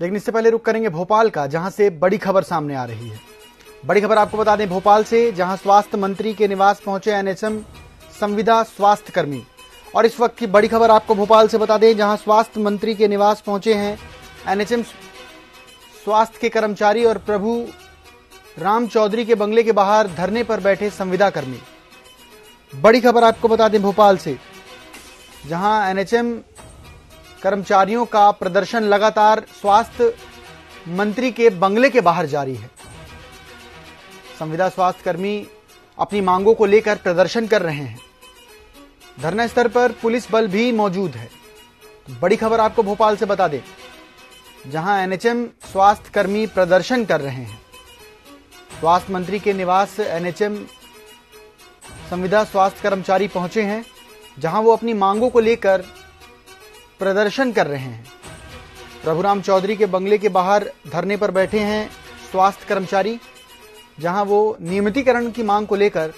लेकिन इससे पहले रुक करेंगे भोपाल का, जहाँ से बड़ी खबर सामने आ रही है। बड़ी खबर आपको बता दें, भोपाल से, जहाँ स्वास्थ्य मंत्री के निवास पहुँचे एनएचएम संविदा स्वास्थ्य कर्मी और इस वक्त की बड़ी खबर आपको भोपाल से बता दें, जहाँ स्वास्थ्य मंत्री के निवास पहुँचे हैं एनएचएम स्वास्थ्य के कर्मचारी और प्रभु राम चौधरी के बंगले के बाहर धरने पर बैठे संविदा कर्मी। बड़ी खबर आपको बता दें भोपाल से, जहाँ एनएचएम कर्मचारियों का प्रदर्शन लगातार स्वास्थ्य मंत्री के बंगले के बाहर जारी है। संविदा स्वास्थ्य कर्मी अपनी मांगों को लेकर प्रदर्शन कर रहे हैं। धरना स्तर पर पुलिस बल भी मौजूद है। बड़ी खबर आपको भोपाल से बता दें, जहाँ एनएचएम स्वास्थ्य कर्मी प्रदर्शन कर रहे हैं। स्वास्थ्य मंत्री के निवास एनएचएम संविदा स्वास्थ्य कर्मचारी पहुँचे हैं, जहाँ वो अपनी मांगों को लेकर प्रदर्शन कर रहे हैं। प्रभुराम चौधरी के बंगले के बाहर धरने पर बैठे हैं स्वास्थ्य कर्मचारी, जहाँ वो नियमितीकरण की मांग को लेकर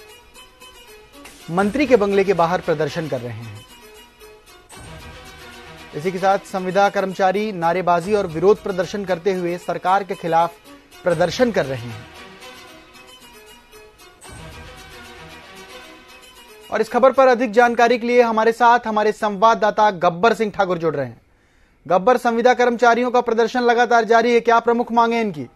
मंत्री के बंगले के बाहर प्रदर्शन कर रहे हैं। इसी के साथ संविदा कर्मचारी नारेबाजी और विरोध प्रदर्शन करते हुए सरकार के खिलाफ प्रदर्शन कर रहे हैं। और इस खबर पर अधिक जानकारी के लिए हमारे साथ हमारे संवाददाता गब्बर सिंह ठाकुर जुड़ रहे हैं। गब्बर, संविदा कर्मचारियों का प्रदर्शन लगातार जारी है, क्या प्रमुख मांगे इनकी?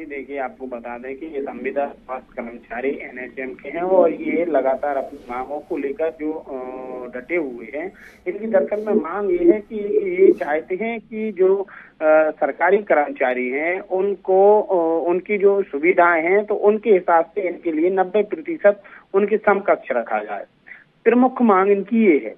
देखिए, आपको बता दें कि ये संविदा स्वास्थ्य कर्मचारी एनएचएम के हैं और ये लगातार अपनी मांगों को लेकर जो डटे हुए हैं। इनकी दरअसल में मांग ये है कि ये चाहते हैं कि जो सरकारी कर्मचारी हैं, उनको उनकी जो सुविधाएँ हैं तो उनके हिसाब से इनके लिए नब्बे प्रतिशत उनके समकक्ष रखा जाए। प्रमुख मांग इनकी ये है।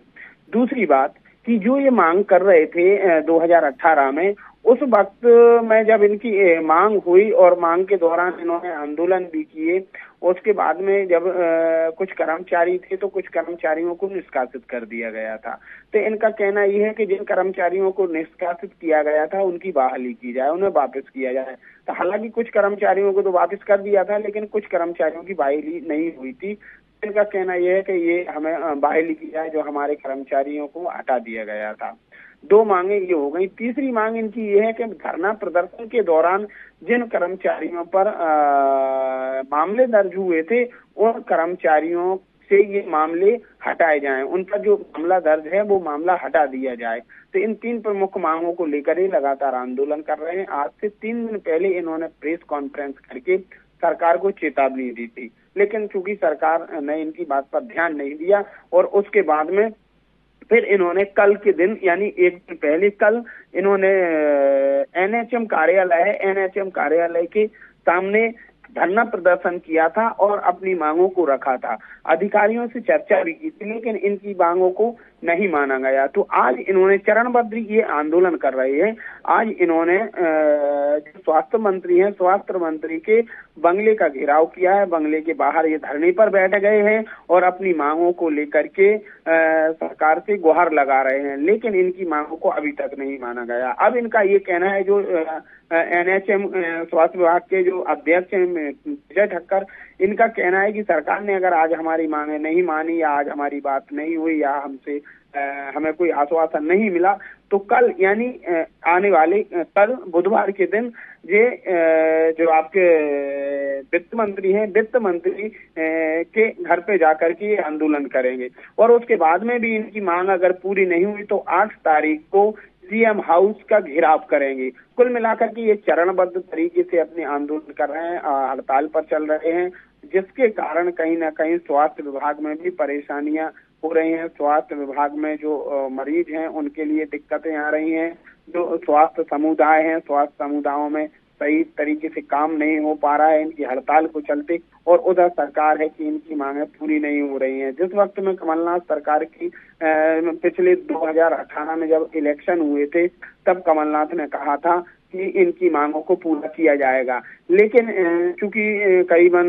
दूसरी बात कि जो ये मांग कर रहे थे 2018 में उस वक्त में जब इनकी मांग हुई और मांग के दौरान इन्होंने आंदोलन भी किए उसके बाद में जब आ, कुछ कर्मचारी थे तो कुछ कर्मचारियों को निष्कासित कर दिया गया था। तो इनका कहना यह है कि जिन कर्मचारियों को निष्कासित किया गया था उनकी बहाली की जाए उन्हें वापस किया जाए। तो हालाँकि कुछ कर्मचारियों को तो वापस कर दिया था लेकिन कुछ कर्मचारियों की बहाली नहीं हुई थी। इनका कहना यह है कि ये हमें बहाली की जाए जो हमारे कर्मचारियों को हटा दिया गया था। दो मांगे ये हो गई। तीसरी मांग इनकी ये है कि धरना प्रदर्शन के दौरान जिन कर्मचारियों पर आ, मामले दर्ज हुए थे उन कर्मचारियों से ये मामले हटाए जाएँ। उनका जो मामला दर्ज है वो मामला हटा दिया जाए। तो इन तीन प्रमुख मांगों को लेकर ही लगातार आंदोलन कर रहे हैं। आज से तीन दिन पहले इन्होंने प्रेस कॉन्फ्रेंस करके सरकार को चेतावनी दी थी। लेकिन चूँकि सरकार ने इनकी बात पर ध्यान नहीं दिया और उसके बाद में फिर इन्होंने कल के दिन, यानी एक दिन पहले कल, इन्होंने एनएचएम कार्यालय है एनएचएम कार्यालय के सामने धरना प्रदर्शन किया था और अपनी मांगों को रखा था। अधिकारियों से चर्चा भी की थी, लेकिन इनकी मांगों को नहीं माना गया तो आज इन्होंने चरणबद्ध ये आंदोलन कर रहे हैं। आज इन्होंने स्वास्थ्य मंत्री हैं, स्वास्थ्य मंत्री के बंगले का घेराव किया है। बंगले के बाहर ये धरने पर बैठ गए हैं और अपनी मांगों को लेकर के सरकार से गुहार लगा रहे हैं। लेकिन इनकी मांगों को अभी तक नहीं माना गया। अब इनका ये कहना है जो एनएचएम स्वास्थ्य विभाग के जो अध्यक्ष हैं विजय ठक्कर इनका कहना है कि सरकार ने अगर आज हमारी मांगे नहीं मानी या आज हमारी बात नहीं हुई या हमसे हमें कोई आश्वासन नहीं मिला। तो कल, यानी आने वाले कल बुधवार के दिन ये जो आपके वित्त मंत्री हैं, वित्त मंत्री के घर पे जाकर के आंदोलन करेंगे। और उसके बाद में भी इनकी मांग अगर पूरी नहीं हुई तो आठ तारीख को सीएम हाउस का घेराव करेंगे। कुल मिलाकर के ये चरणबद्ध तरीके से अपने आंदोलन कर रहे हैं हड़ताल पर चल रहे हैं, जिसके कारण कहीं ना कहीं स्वास्थ्य विभाग में भी परेशानियाँ हो रही हैं। स्वास्थ्य विभाग में जो मरीज़ हैं, उनके लिए दिक्कतें आ रही हैं। जो स्वास्थ्य समुदाय हैं, स्वास्थ्य समुदायों में सही तरीके से काम नहीं हो पा रहा है। इनकी हड़ताल को चलते और उधर सरकार है कि इनकी मांगे पूरी नहीं हो रही हैं। जिस वक्त में कमलनाथ सरकार की पिछले 2018 में जब इलेक्शन हुए थे, तब कमलनाथ ने कहा था कि इनकी मांगों को पूरा किया जाएगा। लेकिन चूँकि करीबन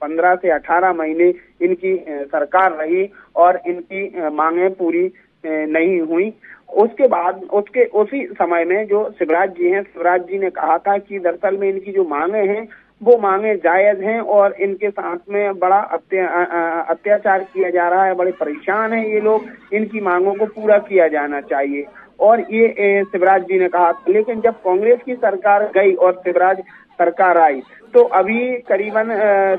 पंद्रह से अठारह महीने इनकी सरकार रही और इनकी मांगे पूरी नहीं हुई, उसके बाद, उसके, उसी समय में जो शिवराज जी हैं, शिवराज जी ने कहा था कि दरअसल में इनकी जो मांगे हैं, वो मांगे जायज़ हैं और इनके साथ में बड़ा अत्याचार किया जा रहा है, बड़े परेशान हैं ये लोग। इनकी मांगों को पूरा किया जाना चाहिए। और ये शिवराज जी ने कहा। लेकिन जब कांग्रेस की सरकार गई और शिवराज सरकार आई तो अभी करीबन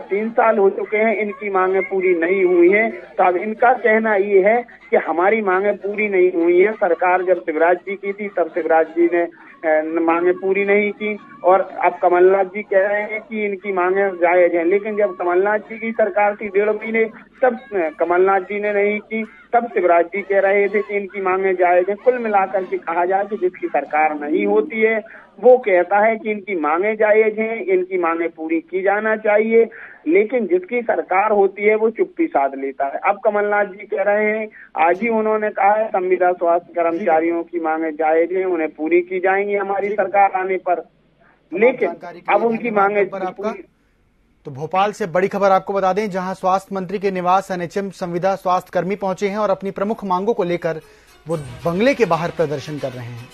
तीन साल हो चुके हैं, इनकी मांगे पूरी नहीं हुई है। तो अब इनका कहना ये है कि हमारी मांगे पूरी नहीं हुई है। सरकार जब शिवराज जी की थी, तब शिवराज जी ने मांगे पूरी नहीं की। और अब कमलनाथ जी कह रहे हैं कि इनकी मांगे जायज़ हैं। लेकिन जब कमलनाथ जी की सरकार थी डेढ़ महीने तब कमलनाथ जी ने नहीं की, तब शिवराज जी कह रहे थे कि इनकी मांगे जायज़ हैं। कुल मिलाकर के कहा जाए कि जिसकी सरकार नहीं होती है, वो कहता है कि इनकी मांगे जायज़ हैं, इनकी मांगे पूरी की जाना चाहिए। लेकिन जिसकी सरकार होती है वो चुप्पी साध लेता है। अब कमलनाथ जी कह रहे हैं आज ही उन्होंने कहा है संविदा स्वास्थ्य कर्मचारियों की मांगे जायज़ हैं उन्हें पूरी की जाएँगी हमारी सरकार आने पर। लेकिन अब उनकी मांगे तो भोपाल से बड़ी खबर आपको बता दें जहाँ स्वास्थ्य मंत्री के निवास एनएचएम संविदा स्वास्थ्य कर्मी पहुँचे हैं और अपनी प्रमुख मांगों को लेकर वो बंगले के बाहर प्रदर्शन कर रहे हैं।